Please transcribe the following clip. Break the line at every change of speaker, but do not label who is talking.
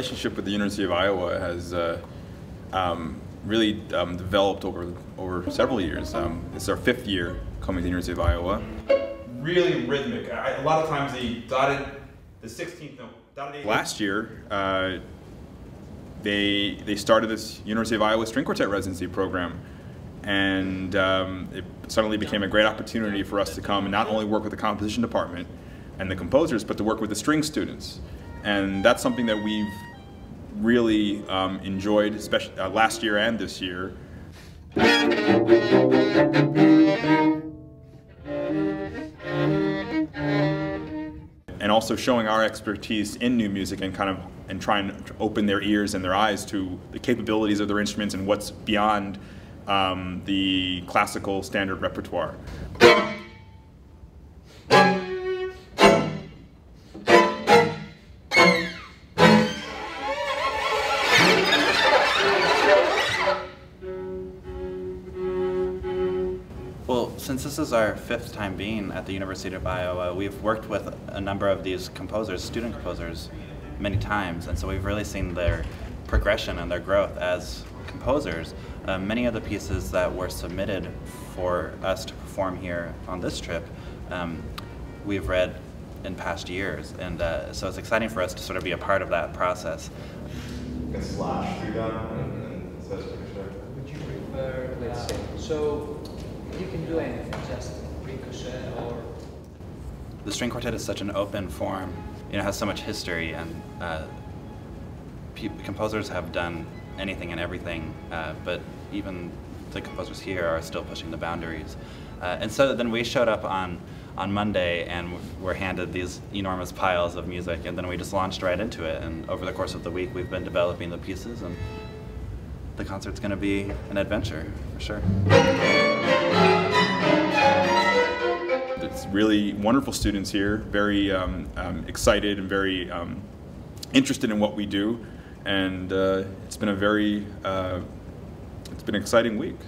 relationship with the University of Iowa has uh, um, really um, developed over over several years. Um, it's our fifth year coming to the University of Iowa. Really rhythmic. I, a lot of times the dotted, the 16th note, dotted Last year, uh, they they started this University of Iowa String Quartet residency program, and um, it suddenly became a great opportunity for us to come and not only work with the composition department and the composers, but to work with the string students, and that's something that we've really um, enjoyed, especially uh, last year and this year. And also showing our expertise in new music and kind of and trying to open their ears and their eyes to the capabilities of their instruments and what's beyond um, the classical standard repertoire.
Well, since this is our fifth time being at the University of Iowa, we've worked with a number of these composers, student composers, many times, and so we've really seen their progression and their growth as composers. Uh, many of the pieces that were submitted for us to perform here on this trip, um, we've read in past years, and uh, so it's exciting for us to sort of be a part of that process.
You can slash through them and, and so
Would you prefer, let's say, so you can do anything, just ricochet or
the string quartet is such an open form. You know, has so much history, and uh, composers have done anything and everything. Uh, but even the composers here are still pushing the boundaries. Uh, and so then we showed up on on Monday and we're handed these enormous piles of music, and then we just launched right into it. And over the course of the week, we've been developing the pieces, and the concert's going to be an adventure for sure.
It's really wonderful students here, very um, um, excited and very um, interested in what we do, and uh, it's been a very uh, it's been an exciting week.